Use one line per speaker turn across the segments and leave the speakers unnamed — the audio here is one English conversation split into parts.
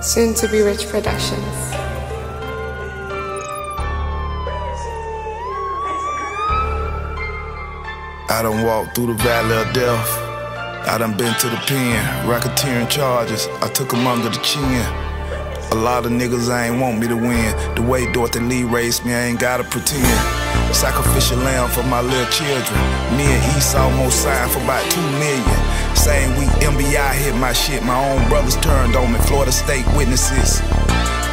Soon to be Rich Productions.
I done walked through the valley of death. I done been to the pen, racketeering charges. I took 'em under the chin. A lot of niggas I ain't want me to win. The way Dorothy Lee raised me, I ain't gotta pretend. Sacrificial lamb for my little children. Me and East almost signed for about two million. Same week MBI hit my shit. My own brothers turned on me. Florida State witnesses.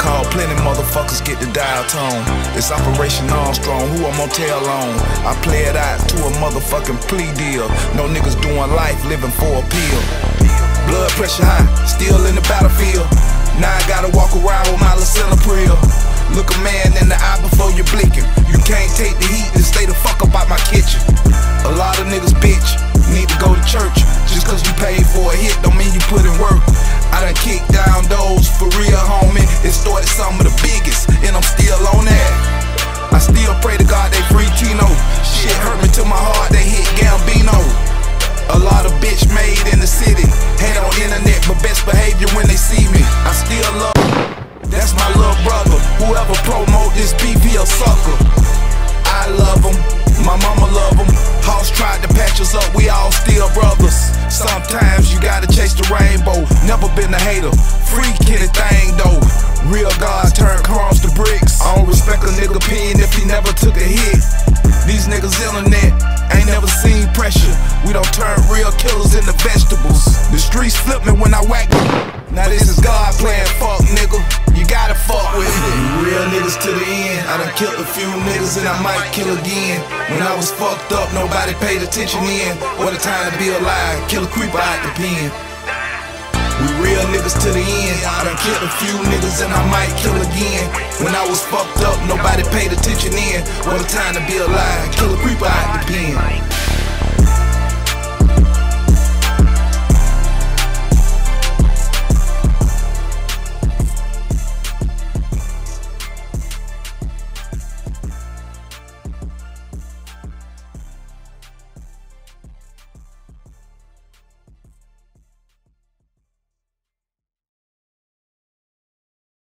Call plenty motherfuckers get the dial tone. It's Operation Armstrong, who I'm gonna tell on? I play it out to a motherfucking plea deal. No niggas doing life, living for a pill. Blood pressure high, still in the battlefield. Now I gotta walk around with my Lisinopril. Look a man in the eye before you blinking. You can't take the heat and cause you paid for a hit don't mean you put in work. I done kicked down those for real, homie. It started some of the biggest, and I'm still on that. I still pray to God they free Tino. Shit hurt me to my heart, they hit Gambino. A lot of bitch made in the city. Hate on internet, but best behavior when they see me. I still love. That's my little brother. Whoever promote this beef, a sucker. Sometimes you gotta chase the rainbow. Never been a hater. Freak anything though. Real God turn crumbs to bricks. I don't respect a nigga opinion if he never took a hit. These niggas internet ain't never seen pressure. We don't turn real killers into vegetables. The streets flip me when I whack. Now this I done killed a few niggas and I might kill again. When I was fucked up, nobody paid attention in. What a time to be alive. Kill a creeper out the pen. We real niggas to the end. I done killed a few niggas and I might kill again. When I was fucked up, nobody paid attention in. What a time to be alive. Kill a creeper out the pen.